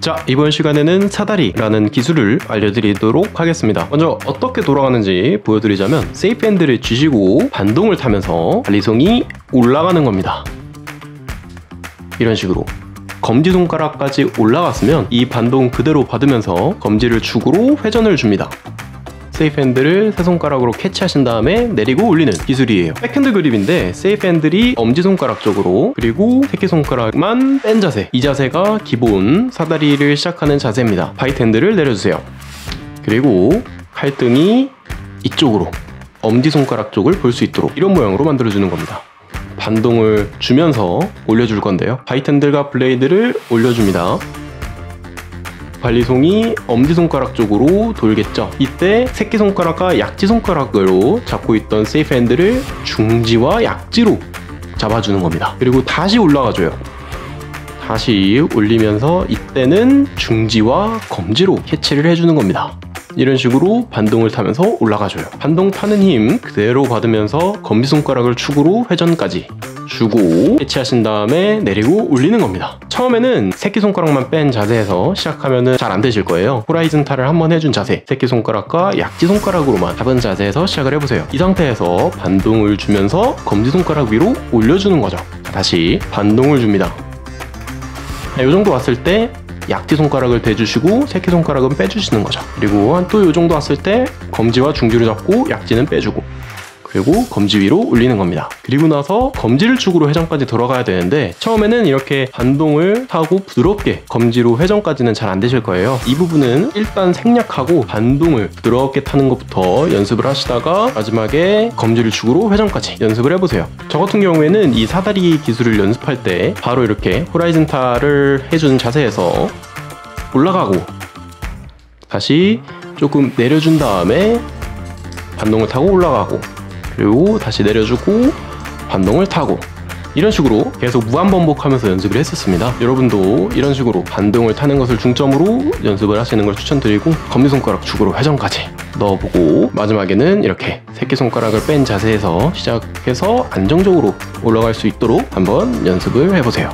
자 이번 시간에는 사다리라는 기술을 알려드리도록 하겠습니다. 먼저 어떻게 돌아가는지 보여드리자면 safe handle을 쥐시고 반동을 타면서 발리송이 올라가는 겁니다. 이런 식으로 검지손가락까지 올라갔으면 이 반동 그대로 받으면서 검지를 축으로 회전을 줍니다 safe handle을 세 손가락으로 캐치하신 다음에 내리고 올리는 기술이에요. 백핸드 그립인데 safe handle이 엄지손가락 쪽으로 그리고 새끼손가락만 뺀 자세 이 자세가 기본 사다리를 시작하는 자세입니다. bite handle을 내려주세요. 그리고 칼등이 이쪽으로 엄지손가락 쪽을 볼 수 있도록 이런 모양으로 만들어주는 겁니다. 반동을 주면서 올려줄 건데요. bite handle과 blade를 올려줍니다. 발리송이 엄지손가락 쪽으로 돌겠죠. 이때 새끼손가락과 약지손가락으로 잡고 있던 safe handle을 중지와 약지로 잡아주는 겁니다. 그리고 다시 올라가줘요. 다시 올리면서 이때는 중지와 검지로 캐치를 해주는 겁니다. 이런 식으로 반동을 타면서 올라가줘요. 반동 타는 힘 그대로 받으면서 검지손가락을 축으로 회전까지 주고 캐치하신 다음에 내리고 올리는 겁니다. 처음에는 새끼손가락만 뺀 자세에서 시작하면 잘 안 되실 거예요. 호라이즌탈을 한번 해준 자세 새끼손가락과 약지손가락으로만 잡은 자세에서 시작을 해보세요. 이 상태에서 반동을 주면서 검지손가락 위로 올려주는 거죠. 다시 반동을 줍니다. 이 정도 왔을 때 약지 손가락을 대주시고 새끼 손가락은 빼주시는 거죠. 그리고 한또이 정도 왔을 때 검지와 중지를 잡고 약지는 빼주고 그리고 검지 위로 올리는 겁니다. 그리고 나서 검지를 축으로 회전까지 들어가야 되는데 처음에는 이렇게 반동을 타고 부드럽게 검지로 회전까지는 잘 안 되실 거예요. 이 부분은 일단 생략하고 반동을 부드럽게 타는 것부터 연습을 하시다가 마지막에 검지를 축으로 회전까지 연습을 해보세요. 저 같은 경우에는 이 사다리 기술을 연습할 때 바로 이렇게 호라이즌탈을 해주는 자세에서 올라가고 다시 조금 내려준 다음에 반동을 타고 올라가고 그리고 다시 내려주고 반동을 타고 이런 식으로 계속 무한 반복하면서 연습을 했었습니다. 여러분도 이런 식으로 반동을 타는 것을 중점으로 연습을 하시는 걸 추천드리고 검지손가락 축으로 회전까지 넣어보고 마지막에는 이렇게 새끼손가락을 뺀 자세에서 시작해서 안정적으로 올라갈 수 있도록 한번 연습을 해보세요.